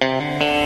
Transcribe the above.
Mm-hmm.